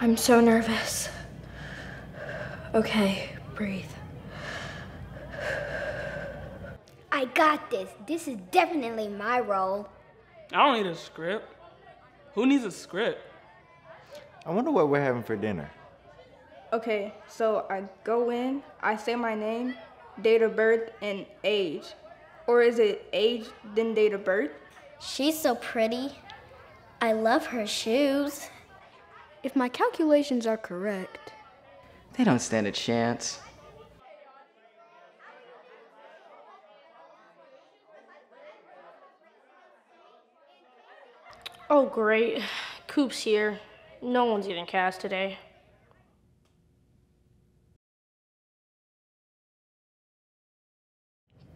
I'm so nervous. Okay, breathe. I got this. This is definitely my role. I don't need a script. Who needs a script? I wonder what we're having for dinner. Okay, so I go in, I say my name, date of birth, and age. Or is it age, then date of birth? She's so pretty. I love her shoes. If my calculations are correct, They don't stand a chance. Oh, great. Coop's here. No one's eating cast today.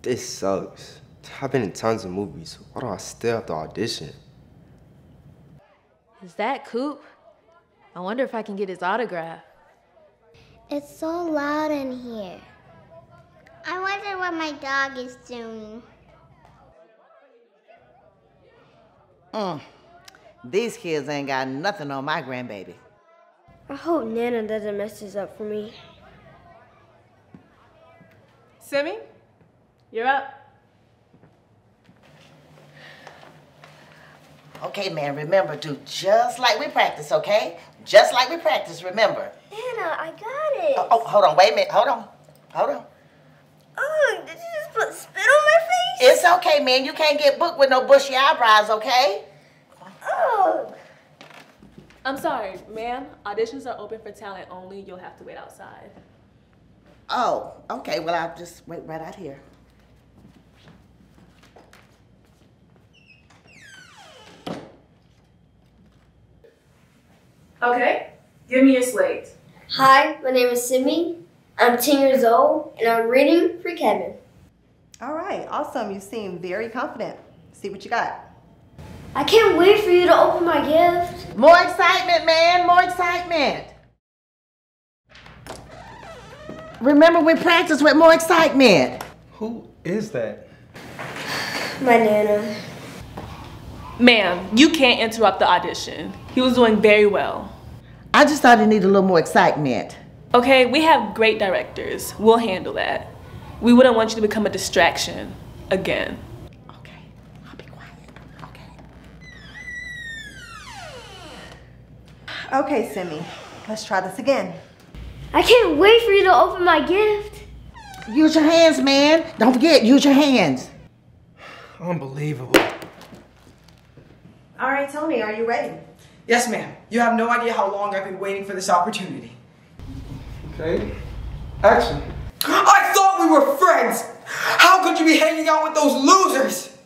This sucks. I've been in tons of movies. Why do I still have to audition? Is that Coop? I wonder if I can get his autograph. It's so loud in here. I wonder what my dog is doing. Mm. These kids ain't got nothing on my grandbaby. I hope Nana doesn't mess this up for me. Simi, you're up. Okay, man, remember, do just like we practice, okay? Just like we practice, remember. Nana, I got it. Oh, oh, hold on, wait a minute. Hold on. Hold on. Oh, did you just put spit on my face? It's okay, man. You can't get booked with no bushy eyebrows, okay? Oh. I'm sorry, ma'am. Auditions are open for talent only. You'll have to wait outside. Oh, okay. Well, I'll just wait right out here. Okay, give me your slate. Hi, my name is Simi. I'm 10 years old, and I'm reading for Kevin. All right, awesome. You seem very confident. See what you got. I can't wait for you to open my gift. More excitement, man. More excitement. Remember, we practice with more excitement. Who is that? My Nana. Ma'am, you can't interrupt the audition. He was doing very well. I just thought it needed a little more excitement. Okay, we have great directors. We'll handle that. We wouldn't want you to become a distraction again. Okay, I'll be quiet. Okay. Okay, Simi, let's try this again. I can't wait for you to open my gift. Use your hands, man. Don't forget, use your hands. Unbelievable. All right, Tony, are you ready? Yes, ma'am. You have no idea how long I've been waiting for this opportunity. Okay. Action. I thought we were friends! How could you be hanging out with those losers?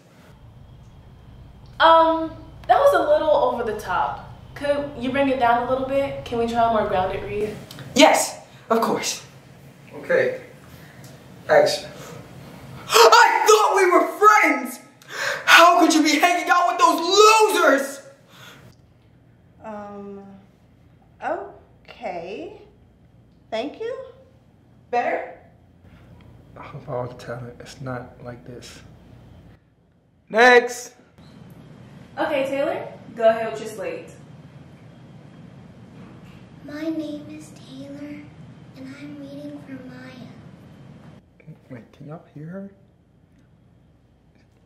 Um, that was a little over the top. Could you bring it down a little bit? Can we try a more grounded read? Yes, of course. Okay. Action. I thought we were friends! How could you be hanging out with those losers? Um, okay. Thank you. Better? Of all the talent, it's not like this. Next. Okay, Taylor, go ahead with your slate. My name is Taylor, and I'm reading for Maya. Wait, can y'all hear her?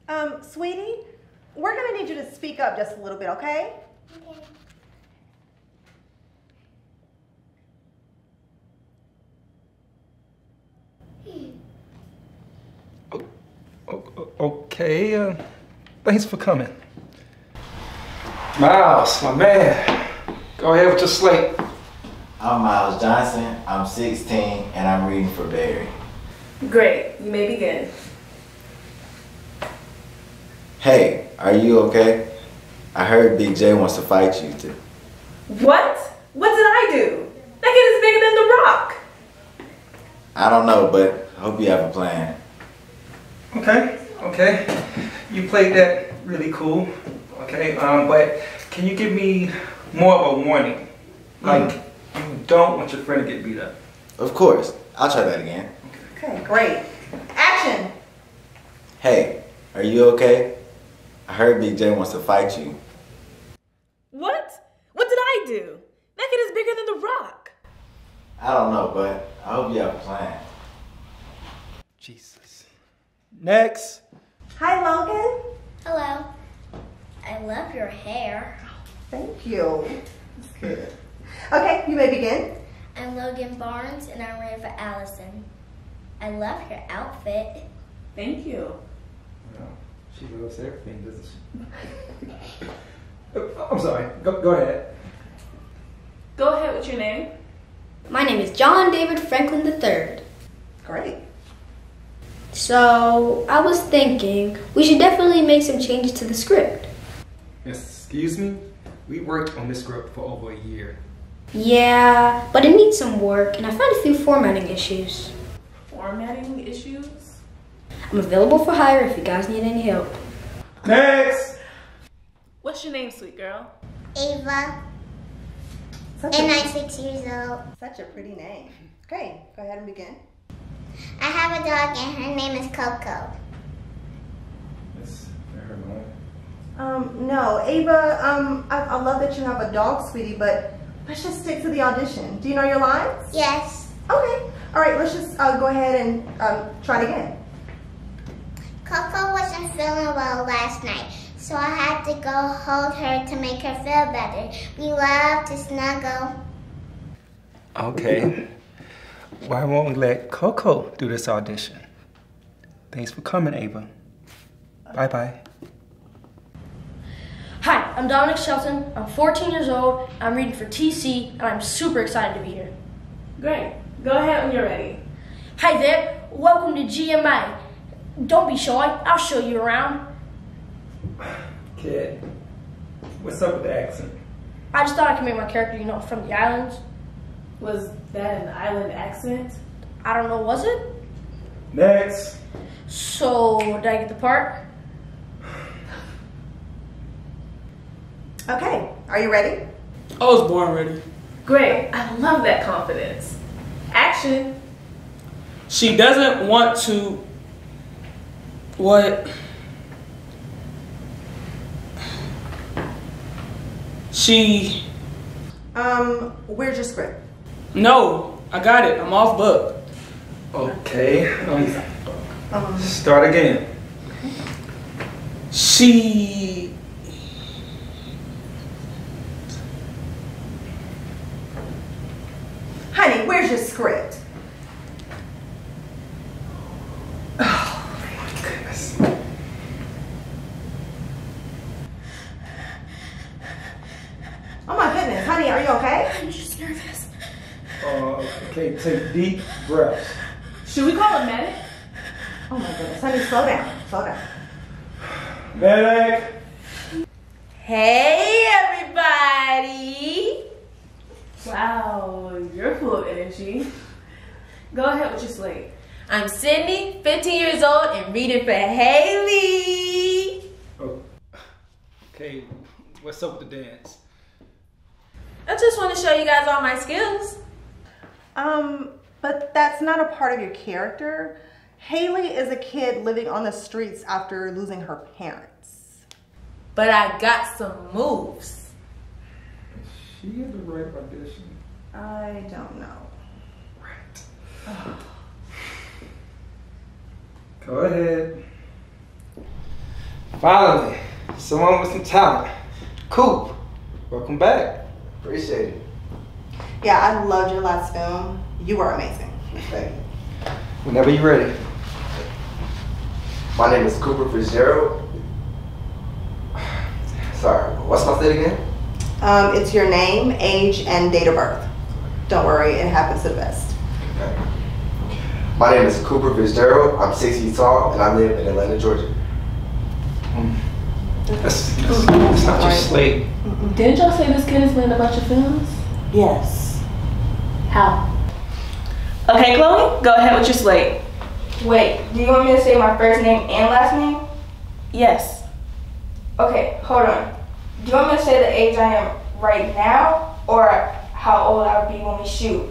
Um, sweetie, we're gonna need you to speak up just a little bit, okay? Okay. Okay, uh, thanks for coming. Miles, my man. Go ahead with your slate. I'm Miles Johnson. I'm 16 and I'm reading for Barry. Great, you may begin. Hey, are you okay? I heard Big J wants to fight you too. What? What did I do? That kid is bigger than The Rock. I don't know, but I hope you have a plan. Okay, okay. You played that really cool. Okay, um, but can you give me more of a warning? Like, you don't want your friend to get beat up. Of course. I'll try that again. Okay, great. Action! Hey, are you okay? I heard Big J wants to fight you. What? What did I do? That kid is bigger than The Rock. I don't know, but I hope you have a plan. Jesus. Next. Hi, Logan. Hello. I love your hair. Thank you. That's good. Okay, you may begin. I'm Logan Barnes and I'm ready for Allison. I love your outfit. Thank you. She loves everything, doesn't she? Oh, I'm sorry. Go, go ahead. Go ahead with your name. My name is John David Franklin III. Great. So, I was thinking we should definitely make some changes to the script. Excuse me? We worked on this script for over a year. Yeah, but it needs some work, and I found a few formatting issues. Formatting issues? I'm available for hire if you guys need any help. Next! What's your name, sweet girl? Ava. Such And a, I'm six years old. such a pretty name. Okay, go ahead and begin. I have a dog and her name is Coco. That's her mom. Um, no, Ava, um, I, I love that you have a dog, sweetie, but let's just stick to the audition. Do you know your lines? Yes. Okay. All right, let's just uh, go ahead and um, try it again. Coco wasn't feeling well last night, so I had to go hold her to make her feel better. We love to snuggle. Okay. Why won't we let Coco do this audition? Thanks for coming, Ava. Bye bye. Hi, I'm Dominic Shelton. I'm 14 years old. I'm reading for TC, and I'm super excited to be here. Great. Go ahead when you're ready. Hi there. Welcome to GMA. Don't be shy. I'll show you around. Kid, what's up with the accent? I just thought I could make my character, you know, from the islands. Was that an island accent? I don't know, was it? Next. So, did I get the part? Okay, are you ready? I was born ready. Great. I love that confidence. Action. She doesn't want to. What? She. Um, where's your script? No, I got it. I'm off book. Okay. Um, start again. She. Honey, where's your script? Goodness. Oh my goodness, honey, are you okay? I'm just nervous. Uh, okay, take deep breaths. Should we call a medic? Oh my goodness, honey, slow down, slow down. Medic! Hey, everybody! Wow, you're full of energy. Go ahead with your slate. I'm Sydney, 15 years old, and reading for Haley. Oh. Okay, what's up with the dance? I just want to show you guys all my skills. Um, but that's not a part of your character. Haley is a kid living on the streets after losing her parents. But I got some moves. She had the right audition. I don't know. Right. Go ahead. Finally, someone with some talent. Coop, welcome back. Appreciate it. Yeah, I loved your last film. You were amazing. Thank you. Whenever you're ready. My name is Cooper Fitzgerald. Sorry, what's my state again? Um, it's your name, age, and date of birth. Don't worry, it happens to the best. Okay. My name is Cooper Fitzgerald. I'm six feet tall and I live in Atlanta, Georgia. That's, that's, that's not your slate. Didn't y'all say this kid has been in a bunch of films? Yes. How? Okay, Chloe, go ahead with your slate. Wait, do you want me to say my first name and last name? Yes. Okay, hold on. Do you want me to say the age I am right now or how old I would be when we shoot?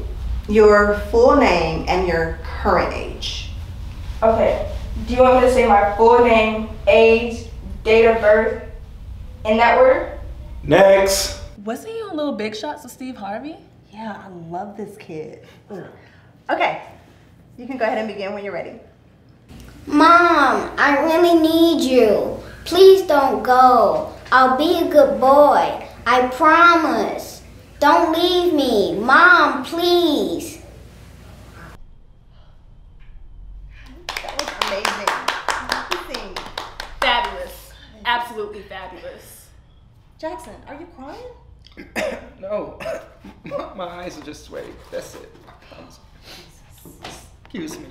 Your full name and your current age. Okay. Do you want me to say my full name, age, date of birth, in that order? Next. Wasn't he on Little Big Shots with Steve Harvey? Yeah, Yeah, I love this kid. Ugh. Okay, you can go ahead and begin when you're ready. Mom, I really need you. Please don't go. I'll be a good boy. I promise. Don't leave me. Mom, please. That was amazing. Amazing. Fabulous. Absolutely fabulous. Jackson, are you crying? No, my eyes are just sweaty. That's it. Excuse me.